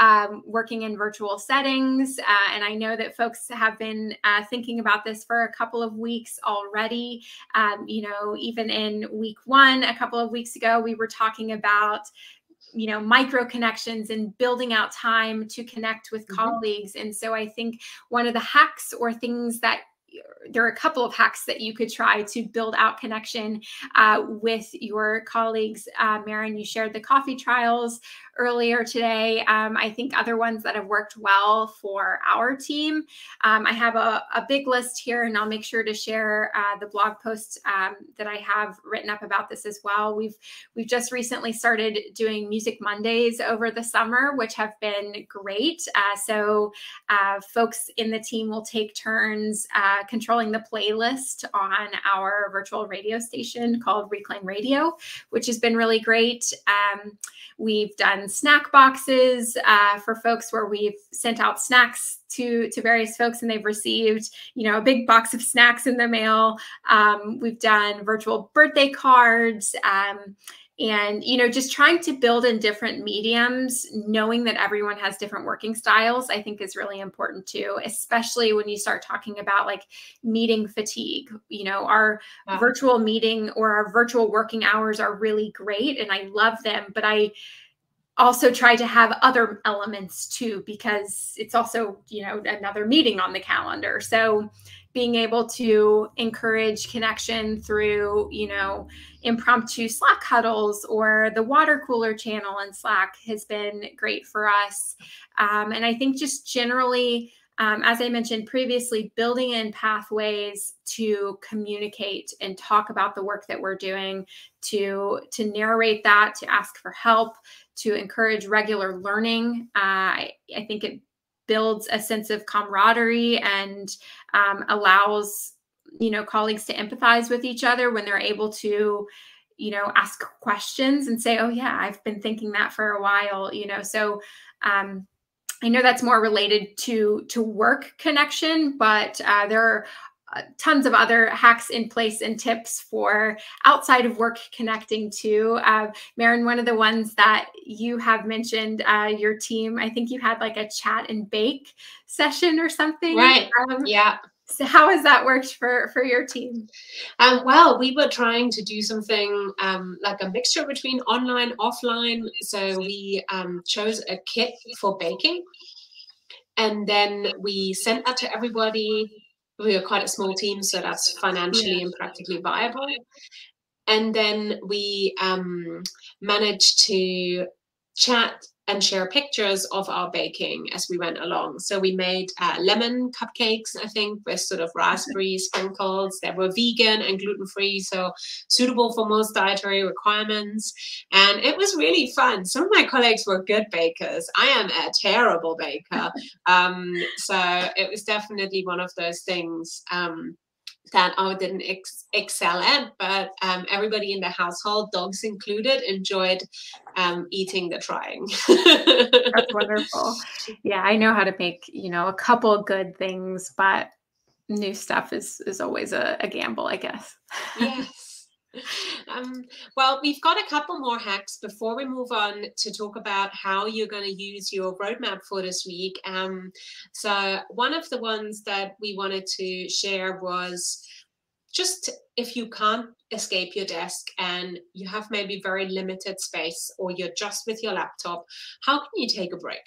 um, working in virtual settings. Uh, and I know that folks have been uh, thinking about this for a couple of weeks already. Um, you know, even in week one, a couple of weeks ago, we were talking about you know micro connections and building out time to connect with mm-hmm. colleagues and so i think one of the hacks or things that there are a couple of hacks that you could try to build out connection uh, with your colleagues. Uh, Maren, you shared the coffee trials earlier today. Um, I think other ones that have worked well for our team. Um, I have a, a, big list here, and I'll make sure to share uh, the blog post um, that I have written up about this as well. We've we've just recently started doing Music Mondays over the summer, which have been great. Uh, so uh, folks in the team will take turns uh, controlling the playlist on our virtual radio station called Reclaim Radio, which has been really great. Um, we've done snack boxes uh, for folks where we've sent out snacks to to various folks and they've received you know a big box of snacks in the mail um, we've done virtual birthday cards um, and you know just trying to build in different mediums knowing that everyone has different working styles i think is really important too especially when you start talking about like meeting fatigue you know our yeah. virtual meeting or our virtual working hours are really great and i love them but i also try to have other elements too because it's also you know another meeting on the calendar. So being able to encourage connection through you know impromptu slack huddles or the water cooler channel in slack has been great for us. Um, and i think just generally um, as I mentioned previously, building in pathways to communicate and talk about the work that we're doing, to to narrate that, to ask for help, to encourage regular learning. Uh, I, I, think it builds a sense of camaraderie and um, allows you know colleagues to empathize with each other when they're able to you know ask questions and say oh yeah i've been thinking that for a while you know so um, I know that's more related to to work connection, but uh, there are uh, tons of other hacks in place and tips for outside of work connecting too. Uh, Maren, one of the ones that you have mentioned, uh, your team, I think you had like a chat and bake session or something. Right. Um, yeah. So how has that worked for for your team? Um, well, we were trying to do something um, like a mixture between online offline. So we um, chose a kit for baking, and then we sent that to everybody. We were quite a small team, so that's financially and practically viable. And then we um, managed to chat and share pictures of our baking as we went along. So we made uh, lemon cupcakes, I think, with sort of raspberry sprinkles. They were vegan and gluten free, so suitable for most dietary requirements. And it was really fun. Some of my colleagues were good bakers. I am a terrible baker. Um, so it was definitely one of those things. Um, that I didn't ex- excel at, but um, everybody in the household, dogs included, enjoyed um, eating the trying. That's wonderful. Yeah, I know how to make you know a couple good things, but new stuff is is always a, a gamble, I guess. yes. Um, well, we've got a couple more hacks before we move on to talk about how you're going to use your roadmap for this week. Um, so, one of the ones that we wanted to share was just if you can't escape your desk and you have maybe very limited space or you're just with your laptop, how can you take a break?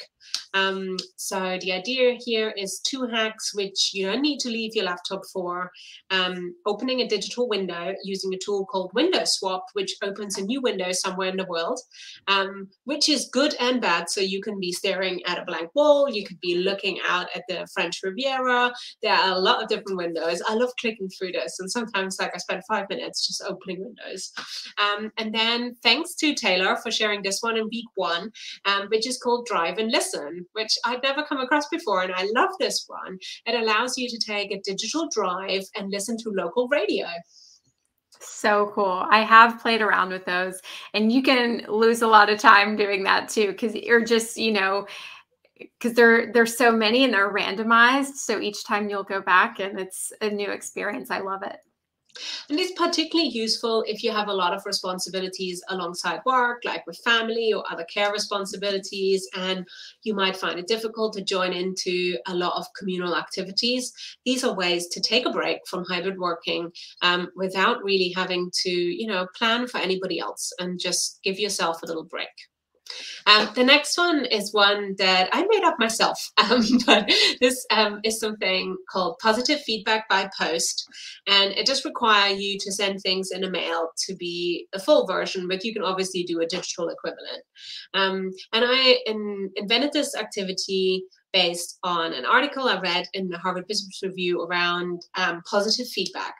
Um, so the idea here is two hacks which you don't need to leave your laptop for. Um, opening a digital window using a tool called Window Swap, which opens a new window somewhere in the world, um, which is good and bad. So you can be staring at a blank wall, you could be looking out at the French Riviera. There are a lot of different windows. I love clicking through this, and sometimes like I spend five minutes just opening windows. Um, and then thanks to Taylor for sharing this one in week one, um, which is called Drive and Listen which I'd never come across before. And I love this one. It allows you to take a digital drive and listen to local radio. So cool. I have played around with those, and you can lose a lot of time doing that too, because you're just, you know, because there there's so many and they're randomized. So each time you'll go back and it's a new experience. I love it. And it's particularly useful if you have a lot of responsibilities alongside work, like with family or other care responsibilities, and you might find it difficult to join into a lot of communal activities. These are ways to take a break from hybrid working um, without really having to, you know, plan for anybody else and just give yourself a little break. Um, the next one is one that I made up myself, um, but this um, is something called positive feedback by post, and it does require you to send things in a mail to be a full version, but you can obviously do a digital equivalent. Um, and I in, invented this activity based on an article I read in the Harvard Business Review around um, positive feedback.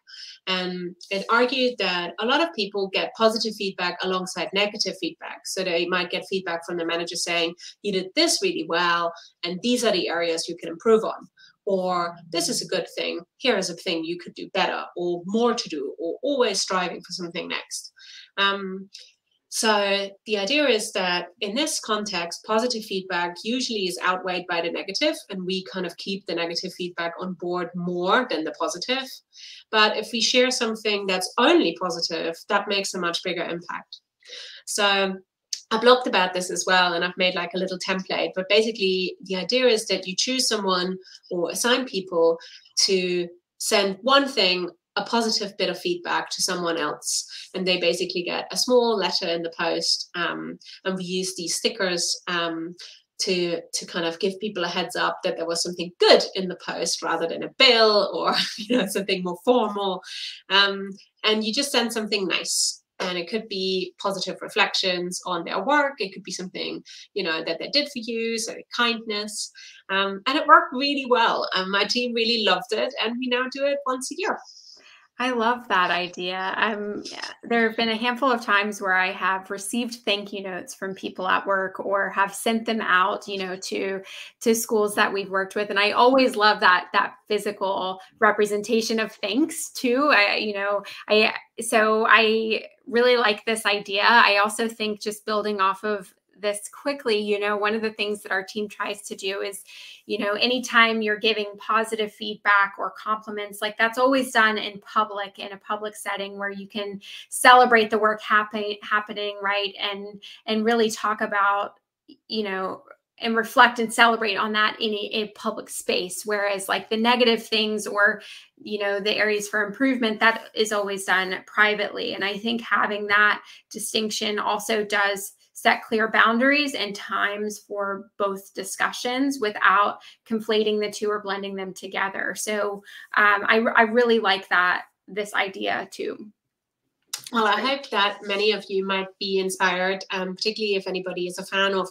And it argued that a lot of people get positive feedback alongside negative feedback. So they might get feedback from the manager saying, you did this really well, and these are the areas you can improve on. Or this is a good thing, here is a thing you could do better, or more to do, or always striving for something next. Um, so the idea is that in this context, positive feedback usually is outweighed by the negative, and we kind of keep the negative feedback on board more than the positive. But if we share something that's only positive, that makes a much bigger impact. So I blogged about this as well, and I've made like a little template. But basically, the idea is that you choose someone or assign people to send one thing a positive bit of feedback to someone else and they basically get a small letter in the post um, and we use these stickers um, to to kind of give people a heads up that there was something good in the post rather than a bill or you know something more formal. Um, and you just send something nice and it could be positive reflections on their work. It could be something you know that they did for you so kindness. Um, and it worked really well and my team really loved it and we now do it once a year I love that idea. Um, there have been a handful of times where I have received thank you notes from people at work or have sent them out, you know, to to schools that we've worked with, and I always love that that physical representation of thanks too. I, you know, I so I really like this idea. I also think just building off of this quickly, you know, one of the things that our team tries to do is, you know, anytime you're giving positive feedback or compliments, like that's always done in public, in a public setting where you can celebrate the work happening, happening, right? And and really talk about, you know, and reflect and celebrate on that in a, a, public space whereas like the negative things or you know the areas for improvement that is always done privately and i think having that distinction also does set clear boundaries and times for both discussions without conflating the two or blending them together. So um, I, I really like that, this idea too. Well, I hope that many of you might be inspired, um, particularly if anybody is a fan of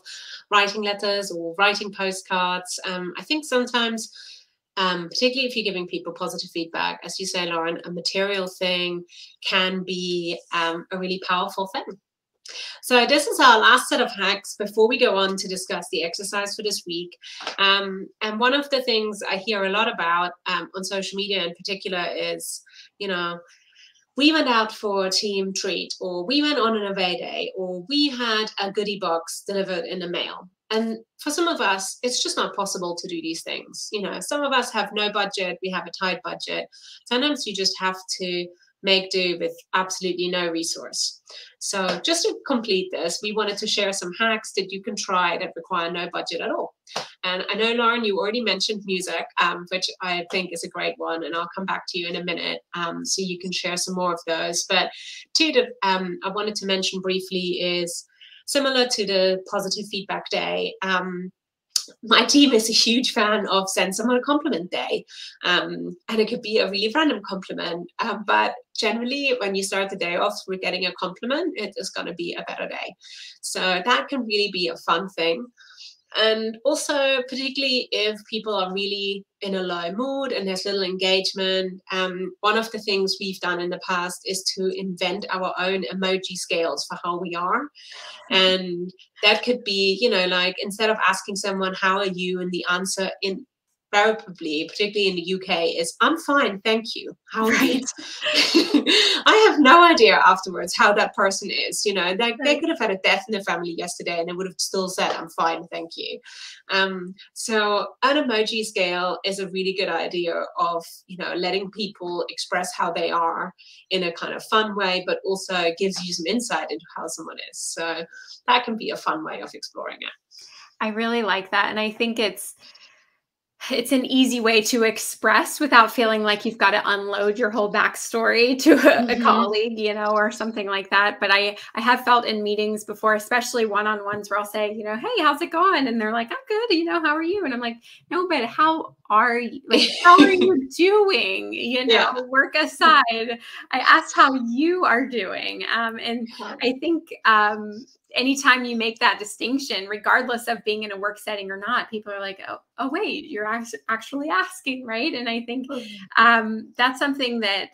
writing letters or writing postcards. Um, I think sometimes, um, particularly if you're giving people positive feedback, as you say, Lauren, a material thing can be um, a really powerful thing. So this is our last set of hacks before we go on to discuss the exercise for this week. Um, and one of the things I hear a lot about um, on social media in particular is, you know, we went out for a team treat, or we went on an away day, or we had a goodie box delivered in the mail. And for some of us, it's just not possible to do these things. You know, some of us have no budget, we have a tight budget. Sometimes you just have to make do with absolutely no resource. So just to complete this, we wanted to share some hacks that you can try that require no budget at all. And I know, Lauren, you already mentioned music, um, which I think is a great one, and I'll come back to you in a minute um, so you can share some more of those. But two that um, I wanted to mention briefly is similar to the positive feedback day. Um, my team is a huge fan of send someone a compliment day um, and it could be a really random compliment um, but generally when you start the day off with getting a compliment it is going to be a better day. So that can really be a fun thing and also, particularly if people are really in a low mood and there's little engagement, um, one of the things we've done in the past is to invent our own emoji scales for how we are. Mm-hmm. And that could be, you know, like instead of asking someone, How are you? and the answer in probably, particularly in the UK, is I'm fine, thank you. How are you? I have no idea afterwards how that person is. You know, like right. they could have had a death in their family yesterday and they would have still said, I'm fine, thank you. Um, so an emoji scale is a really good idea of, you know, letting people express how they are in a kind of fun way, but also gives you some insight into how someone is. So that can be a fun way of exploring it. I really like that. And I think it's it's an easy way to express without feeling like you've got to unload your whole backstory to a, mm-hmm. a, colleague, you know, or something like that. But I I have felt in meetings before, especially one-on-ones where I'll say, you know, hey, how's it going? And they're like, I'm good, you know, how are you? And I'm like, no, but how are you? Like, how are you doing? You know, yeah. work aside. I asked how you are doing. Um, and I think um anytime you make that distinction, regardless of being in a work setting or not, people are like, oh, oh wait, you're actually asking, right? And I think mm-hmm. um, that's something that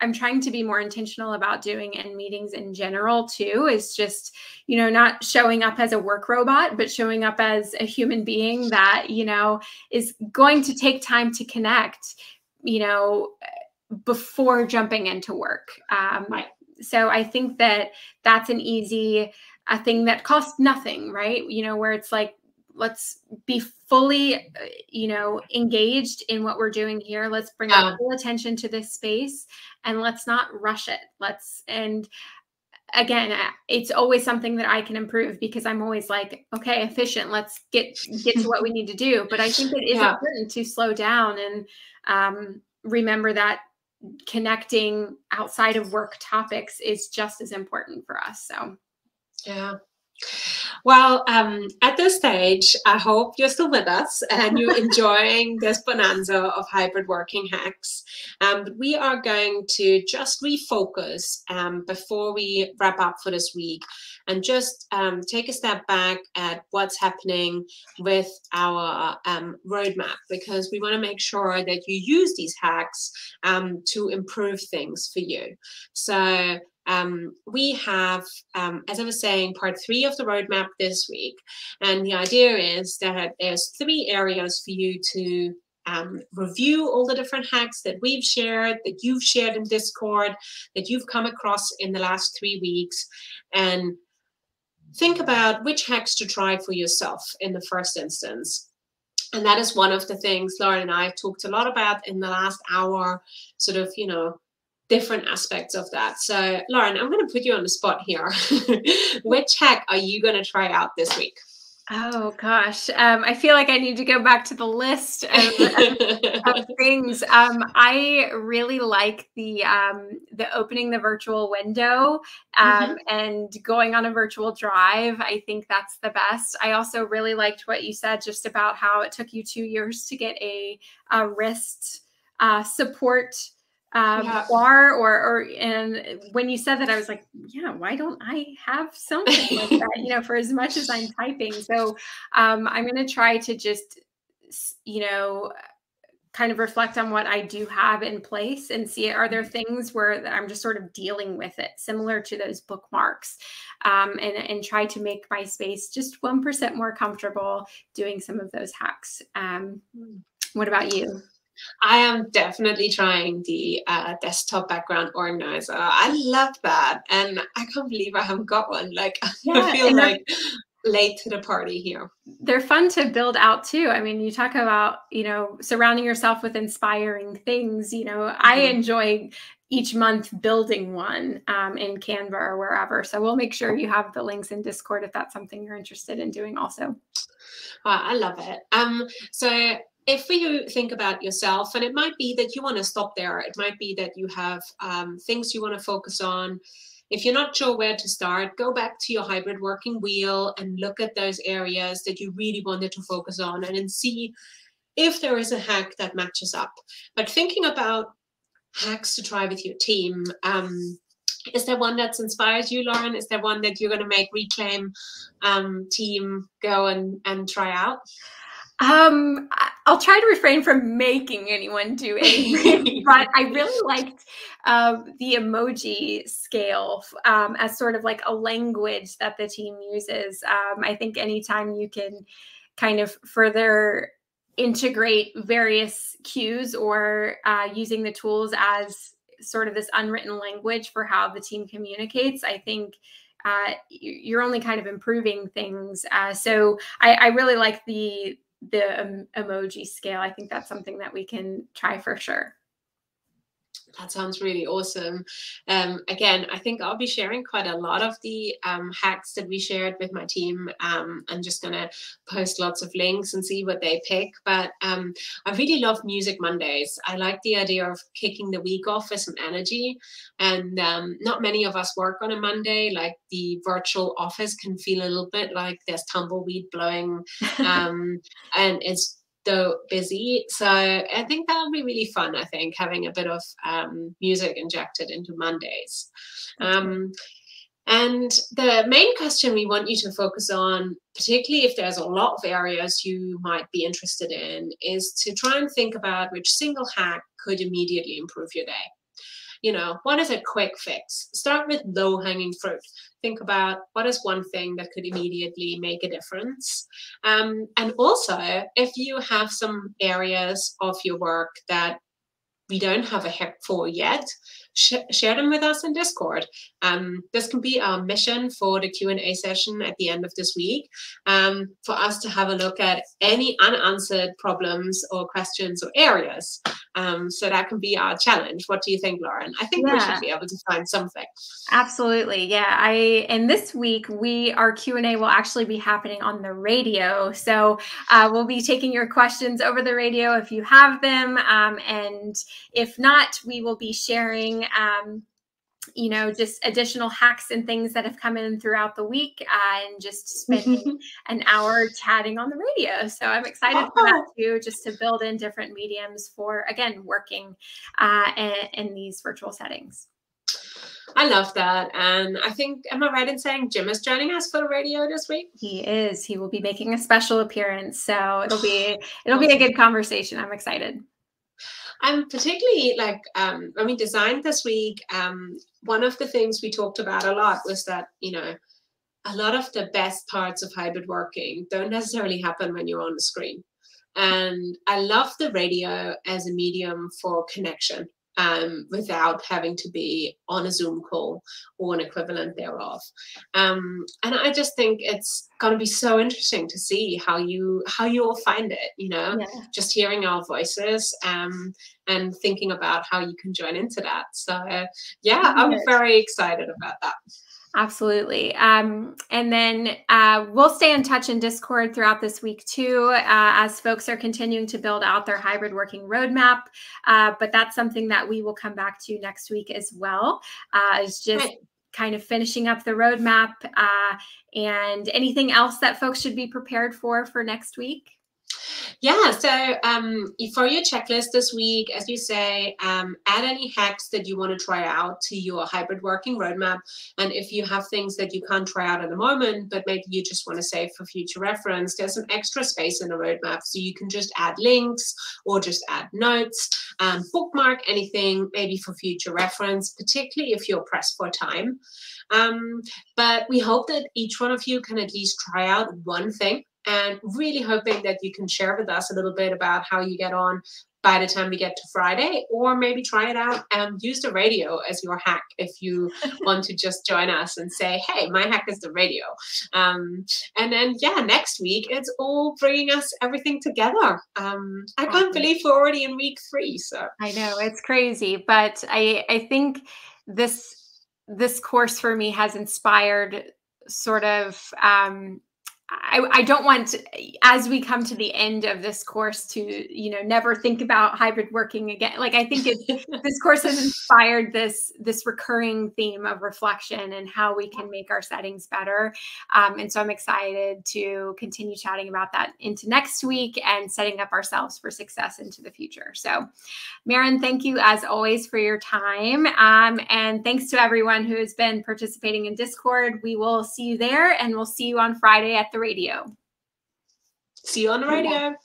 I'm trying to be more intentional about doing in meetings in general too is just, you know, not showing up as a work robot, but showing up as a human being that, you know, is going to take time to connect, you know, before jumping into work. Um, right. So I think that that's an easy a thing that costs nothing, right? You know, where it's like, let's be fully, you know, engaged in what we're doing here. Let's bring our full attention to this space and let's not rush it. Let's, and again it's always something that i can improve because i'm always like okay efficient let's get get to what we need to do but i think it is yeah. important to slow down and um, remember that connecting outside of work topics is just as important for us so yeah. Well, um, at this stage, I hope you're still with us and you're enjoying this bonanza of hybrid working hacks. Um, but we are going to just refocus um, before we wrap up for this week and just um, take a step back at what's happening with our um, roadmap because we want to make sure that you use these hacks um, to improve things for you. So um, we have, um, as I was saying, part three of the roadmap this week. And the idea is that there's three areas for you to um, review all the different hacks that we've shared, that you've shared in Discord, that you've come across in the last three weeks, and think about which hacks to try for yourself in the first instance. And that is one of the things Lauren and I have talked a lot about in the last hour, sort of, you know, different aspects of that. So, Lauren, I'm going to put you on the spot here. Which hack are you going to try out this week? Oh gosh, um, I feel like I need to go back to the list of, of things. Um, I really like the um, the opening the virtual window mm-hmm. Um, and going on a virtual drive. I think that's the best. I also really liked what you said just about how it took you two years to get a, a wrist uh, support um, yeah. bar or or and when you said that i was like yeah why don't i have something like that? You know for as much as i'm typing. So um, i'm going to try to just you know kind of reflect on what i do have in place and see are there things where i'm just sort of dealing with it similar to those bookmarks um, and and try to make my space just 1% more comfortable doing some of those hacks. Um, hmm. what about you I am definitely trying the uh, desktop background organizer. I love that. And I can't believe I haven't got one. Like, yeah, I feel like late to the party here. They're fun to build out too. I mean, you talk about, you know, surrounding yourself with inspiring things. You know, mm-hmm. I enjoy each month building one um, in Canva or wherever. So we'll make sure you have the links in Discord if that's something you're interested in doing also. I love it. Um, so if you think about yourself, and it might be that you want to stop there, it might be that you have um, things you want to focus on. If you're not sure where to start, go back to your hybrid working wheel and look at those areas that you really wanted to focus on and then see if there is a hack that matches up. But thinking about hacks to try with your team, um, is there one that's inspired you, Lauren? Is there one that you're going to make Reclaim um, team go and, and try out? Um, I'll try to refrain from making anyone do anything, but I really liked uh, the emoji scale um, as sort of like a language that the team uses. Um, I think anytime you can kind of further integrate various cues or uh, using the tools as sort of this unwritten language for how the team communicates, I think uh, you're only kind of improving things. Uh, so I, I, really like the the um, emoji scale. I think that's something that we can try for sure. That sounds really awesome. Um, again, I think I'll be sharing quite a lot of the um, hacks that we shared with my team. Um, I'm just going to post lots of links and see what they pick. But um, I really love Music Mondays. I like the idea of kicking the week off with some energy. And um, not many of us work on a Monday. Like the virtual office can feel a little bit like there's tumbleweed blowing. Um, and it's so busy. So I think that'll be really fun. I think having a bit of um, music injected into Mondays. Um, and the main question we want you to focus on, particularly if there's a lot of areas you might be interested in, is to try and think about which single hack could immediately improve your day. You know, what is a quick fix? Start with low hanging fruit think about what is one thing that could immediately make a difference. Um, and also, if you have some areas of your work that we don't have a hack for yet, sh- share them with us in Discord. Um, this can be our mission for the Q&A session at the end of this week, um, for us to have a look at any unanswered problems or questions or areas. Um, so that can be our challenge. What do you think, Lauren? I think yeah. we should be able to find something. Absolutely, yeah. I and this week we our Q and A will actually be happening on the radio. So uh, we'll be taking your questions over the radio if you have them, um, and if not, we will be sharing um, you know, just additional hacks and things that have come in throughout the week uh, and just spending an hour chatting on the radio. So I'm excited for that too, just to build in different mediums for, again, working uh, in, in these virtual settings. I love that. And I think, am I right in saying Jim is joining us for the radio this week? He is. He will be making a special appearance. So it'll be it'll be a good conversation. I'm excited. I'm particularly like um, when we designed this week, um, one of the things we talked about a lot was that, you know, a lot of the best parts of hybrid working don't necessarily happen when you're on the screen. And I love the radio as a medium for connection um, without having to be on a Zoom call or an equivalent thereof. Um, and I just think it's going to be so interesting to see how you how you all find it. You know, yeah. just hearing our voices um, and thinking about how you can join into that. So uh, yeah, I'm very excited about that. Absolutely. Um, and then uh, we'll stay in touch in Discord throughout this week too, uh, as folks are continuing to build out their hybrid working roadmap. Uh, but that's something that we will come back to next week as well. Uh, is just right. kind of finishing up the roadmap uh, and anything else that folks should be prepared for for next week. Yeah, so um, for your checklist this week, as you say, um, add any hacks that you want to try out to your hybrid working roadmap. And if you have things that you can't try out at the moment, but maybe you just want to save for future reference, there's some extra space in the roadmap. So you can just add links or just add notes, um, bookmark anything maybe for future reference, particularly if you're pressed for time. Um, but we hope that each one of you can at least try out one thing and really hoping that you can share with us a little bit about how you get on by the time we get to Friday, or maybe try it out and use the radio as your hack if you want to just join us and say, hey, my hack is the radio. Um, and then, yeah, next week it's all bringing us everything together. Um, I can't believe we're already in week three. So I know it's crazy, but I I think this this course for me has inspired sort of um, I, I don't want to, as we come to the end of this course to you know never think about hybrid working again. Like i think it, this course has inspired this this recurring theme of reflection and how we can make our settings better. Um, and so i'm excited to continue chatting about that into next week and setting up ourselves for success into the future. So Maren thank you as always for your time. Um, and thanks to everyone who has been participating in discord. We will see you there and we'll see you on friday at the radio. See you on the radio.